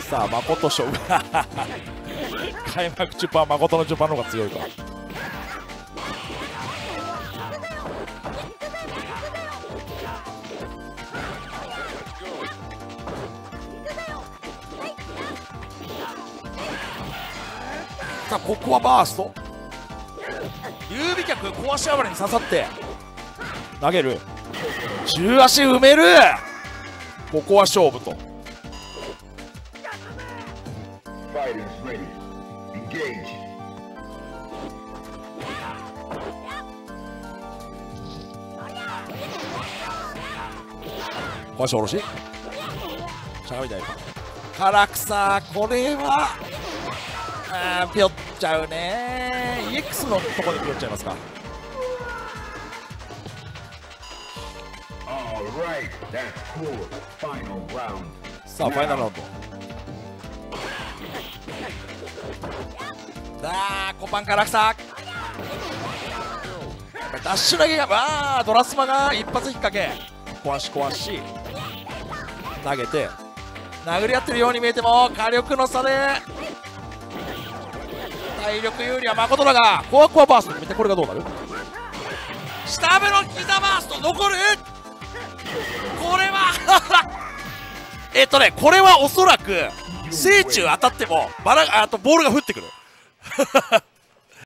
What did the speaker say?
さあ誠勝負。開幕チュパー誠のチュパーの方が強いか。さあここはバースト。指脚壊し油に刺さって。投げる。中足埋めるここは勝負と Fighters ready. Engage. 壊し下ろししゃがみたいな唐草これはあーぴょっちゃうね EX のとこでぴょっちゃいますか？さあファイナルラウンドさあコパン唐草ダッシュ投げがわあドラスマが一発引っ掛け。壊し壊し。投げて殴り合ってるように見えても火力の差で。体力有利は誠だがコアコアバースト。見てこれがどうなる？下目の膝バースト残るこれは。えっとねこれはおそらく聖中当たってもバラあとボールが降ってくる